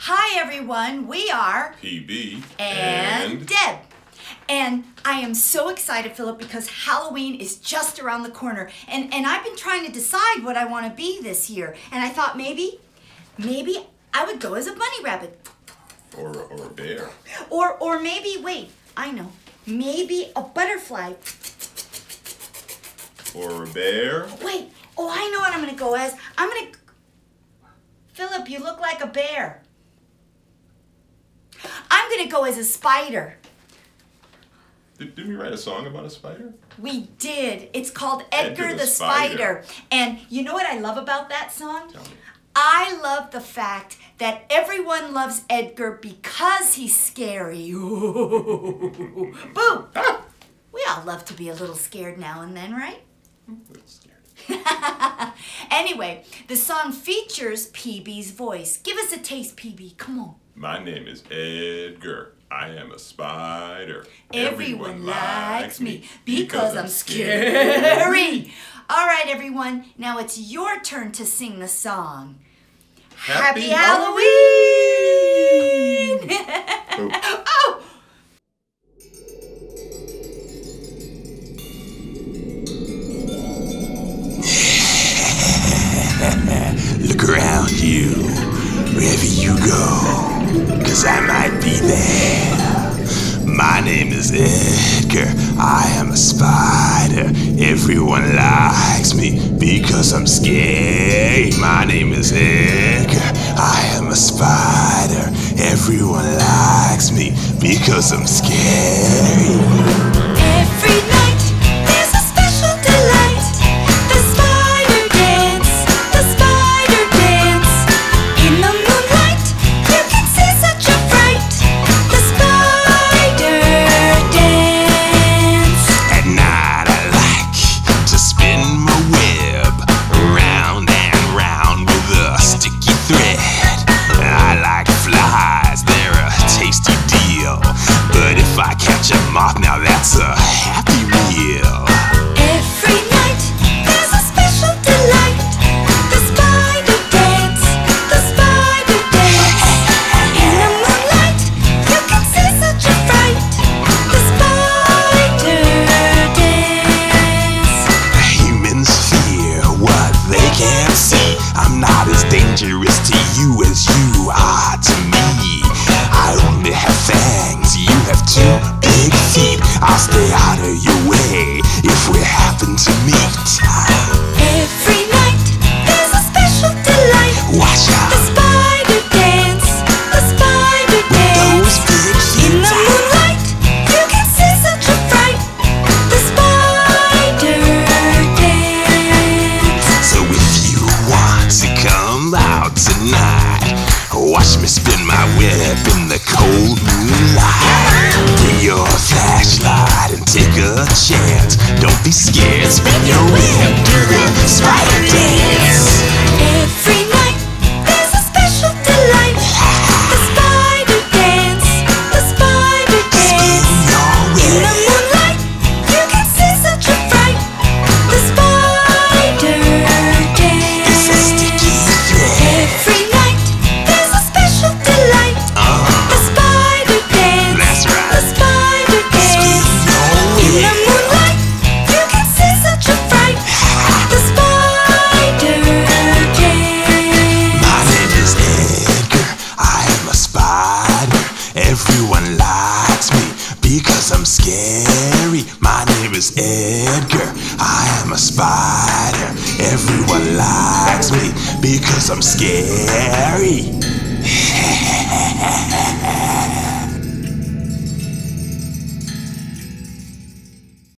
Hi, everyone. We are PB and, Deb. And I am so excited, Philip, because Halloween is just around the corner. And, and I've been trying to decide what I want to be this year. And I thought maybe, maybe I would go as a bunny rabbit. or or a bear. Or, or maybe, wait, I know. Maybe a butterfly. Or a bear. Wait, oh, I know what I'm going to go as. I'm going to. Philip, you look like a bear. Going to go as a spider. Did, didn't we write a song about a spider? We did. It's called Edgar, Edgar the, the Spider. Spider. And you know what I love about that song? Tell me. I love the fact that everyone loves Edgar because he's scary. Boo! Ah! We all love to be a little scared now and then, right? Anyway, the song features PB's voice. Give us a taste, PB. Come on. My name is Edgar. I am a spider. Everyone likes me because I'm scary. All right, everyone. Now it's your turn to sing the song. Happy Halloween! Oh, oh! Look around you, wherever you go, cause I might be there. My name is Edgar, I am a spider. Everyone likes me because I'm scary. My name is Edgar, I am a spider. Everyone likes me because I'm scary. Now that's a happy meal. Every night there's a special delight. The spider dance, the spider dance. In the moonlight, you can see such a fright. The spider dance. Humans fear what they can't see. I'm not as dangerous to you as you web in the cold moonlight. Bring your flashlight and take a chance. Don't be scared, spin your web, is Edgar. I am a spider. Everyone likes me because I'm scary.